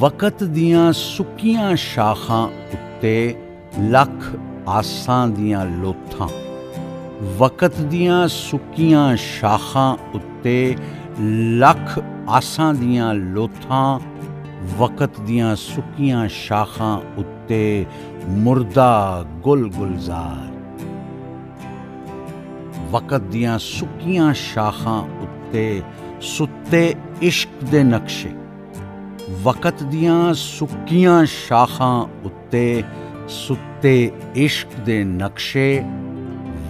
ਵਕਤ ਦੀਆਂ ਸੁੱਕੀਆਂ ਸ਼ਾਖਾਂ ਉੱਤੇ ਲੱਖ ਆਸਾਂ ਦੀਆਂ ਲੋਥਾਂ। ਵਕਤ ਦੀਆਂ ਸੁੱਕੀਆਂ ਸ਼ਾਖਾਂ ਉੱਤੇ ਲੱਖ ਆਸਾਂ ਦੀਆਂ ਲੋਥਾਂ। ਵਕਤ ਦੀਆਂ ਸੁੱਕੀਆਂ ਸ਼ਾਖਾਂ ਉੱਤੇ ਮੁਰਦਾ ਗੁਲ ਗੁਲਜ਼ਾਰ ਵਕਤ ਦੀਆਂ ਸੁੱਕੀਆਂ ਸ਼ਾਖਾਂ ਉੱਤੇ ਸੁੱਤੇ ਇਸ਼ਕ ਦੇ ਨਕਸ਼ੇ। ਵਕਤ ਦੀਆਂ ਸੁੱਕੀਆਂ ਸ਼ਾਖਾਂ ਉੱਤੇ ਸੁੱਤੇ ਇਸ਼ਕ ਦੇ ਨਕਸ਼ੇ,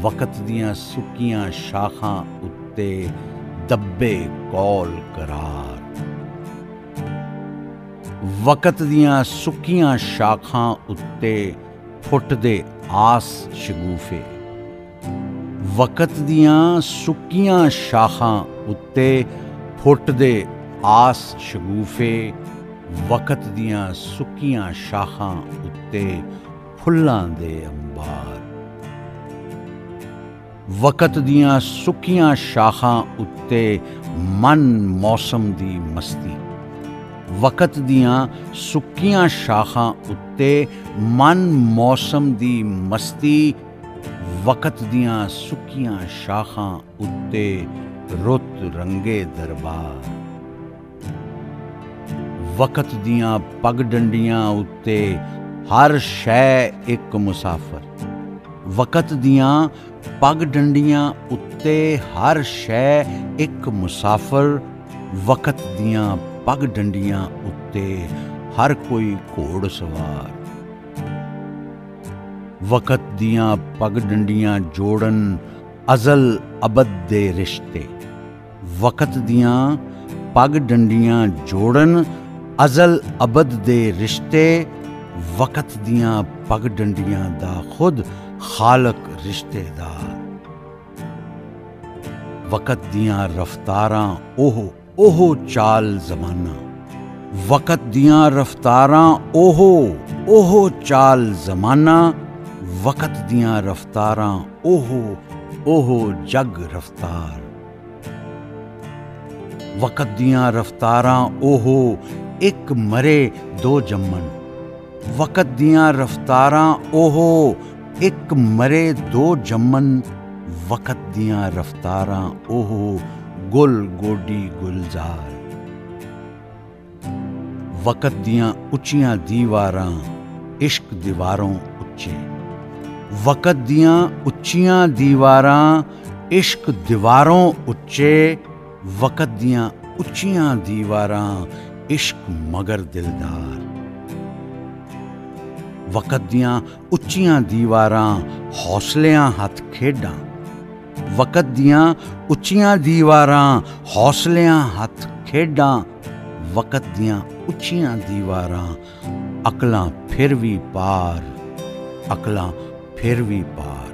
ਵਕਤ ਦੀਆਂ ਸੁੱਕੀਆਂ ਸ਼ਾਖਾਂ ਉੱਤੇ ਦੱਬੇ ਕੌਲ ਕਰਾਰ। ਵਕਤ ਦੀਆਂ ਸੁੱਕੀਆਂ ਸ਼ਾਖਾਂ ਉੱਤੇ ਫੁੱਟਦੇ ਆਸ ਸ਼ਗੂਫੇ। ਵਕਤ ਦੀਆਂ ਸੁੱਕੀਆਂ ਸ਼ਾਖਾਂ ਉੱਤੇ ਫੁੱਟਦੇ ਆਸ ਸ਼ਗੂਫੇ ਵਕਤ ਦੀਆਂ ਸੁੱਕੀਆਂ ਸ਼ਾਖਾਂ ਉੱਤੇ ਫੁੱਲਾਂ ਦੇ ਅੰਬਾਰ। ਵਕਤ ਦੀਆਂ ਸੁੱਕੀਆਂ ਸ਼ਾਖਾਂ ਉੱਤੇ ਮਨ ਮੌਸਮ ਦੀ ਮਸਤੀ। ਵਕਤ ਦੀਆਂ ਸੁੱਕੀਆਂ ਸ਼ਾਖਾਂ ਉੱਤੇ ਮਨ ਮੌਸਮ ਦੀ ਮਸਤੀ। ਵਕਤ ਦੀਆਂ ਸੁੱਕੀਆਂ ਸ਼ਾਖਾਂ ਉੱਤੇ ਰੁੱਤ ਰੰਗੇ ਦਰਬਾਰ। ਵਕਤ ਦੀਆਂ ਪਗ ਡੰਡੀਆਂ ਉੱਤੇ ਹਰ ਸ਼ੈ ਇੱਕ ਮੁਸਾਫਰ। ਵਕਤ ਦੀਆਂ ਪਗ ਡੰਡੀਆਂ ਉੱਤੇ ਹਰ ਸ਼ੈ ਇੱਕ ਮੁਸਾਫਰ। ਵਕਤ ਦੀਆਂ ਪਗ ਡੰਡੀਆਂ ਉੱਤੇ ਹਰ ਕੋਈ ਘੋੜ ਸਵਾਰ। ਵਕਤ ਦੀਆਂ ਪਗ ਡੰਡੀਆਂ ਜੋੜਨ ਅਜ਼ਲ ਅਬਦ ਦੇ ਰਿਸ਼ਤੇ। ਵਕਤ ਦੀਆਂ ਪਗ ਡੰਡੀਆਂ ਜੋੜਨ ਅਜ਼ਲ ਅਬਦ ਦੇ ਰਿਸ਼ਤੇ ਵਕਤ ਦੀਆਂ ਪਗ ਡੰਡੀਆਂ ਦਾ ਖੁਦ ਖਾਲਕ ਰਿਸ਼ਤੇਦਾਰ। ਵਕਤ ਦੀਆਂ ਰਫਤਾਰਾਂ ਉਹ ਉਹ ਚਾਲ ਜ਼ਮਾਨਾ। ਵਕਤ ਦੀਆਂ ਰਫਤਾਰਾਂ ਉਹ ਉਹ ਚਾਲ ਜ਼ਮਾਨਾ। ਵਕਤ ਦੀਆਂ ਰਫਤਾਰਾਂ ਉਹ ਉਹ ਜਗ ਰਫਤਾਰ। ਵਕਤ ਦੀਆਂ ਰਫਤਾਰਾਂ ਉਹ ਇੱਕ ਮਰੇ ਦੋ ਜੰਮਨ ਵਕਤ ਦੀਆਂ ਰਫਤਾਰਾਂ ਉਹ ਇੱਕ ਮਰੇ ਦੋ ਜੰਮਨ ਵਕਤ ਦੀਆਂ ਰਫਤਾਰਾਂ ਉਹ ਗੁਲ ਗੋਡੀ ਗੁਲਜ਼ਾਰ। ਵਕਤ ਦੀਆਂ ਉੱਚੀਆਂ ਦੀਵਾਰਾਂ, ਇਸ਼ਕ ਦੀਵਾਰੋਂ ਉੱਚੇ। ਵਕਤ ਦੀਆਂ ਉੱਚੀਆਂ ਦੀਵਾਰਾਂ, ਇਸ਼ਕ ਦੀਵਾਰੋਂ ਉੱਚੇ। ਵਕਤ ਦੀਆਂ ਉੱਚੀਆਂ ਦੀਵਾਰਾਂ ਇਸ਼ਕ ਮਗਰ ਦਿਲਦਾਰ। ਵਕਤ ਦੀਆਂ ਉੱਚੀਆਂ ਦੀਵਾਰਾਂ, ਹੌਸਲਿਆਂ ਹੱਥ ਖੇਡਾਂ। ਵਕਤ ਦੀਆਂ ਉੱਚੀਆਂ ਦੀਵਾਰਾਂ, ਹੌਸਲਿਆਂ ਹੱਥ ਖੇਡਾਂ। ਵਕਤ ਦੀਆਂ ਉੱਚੀਆਂ ਦੀਵਾਰਾਂ, ਅਕਲਾਂ ਫਿਰ ਵੀ ਪਾਰ, ਅਕਲਾਂ ਫਿਰ ਵੀ ਪਾਰ।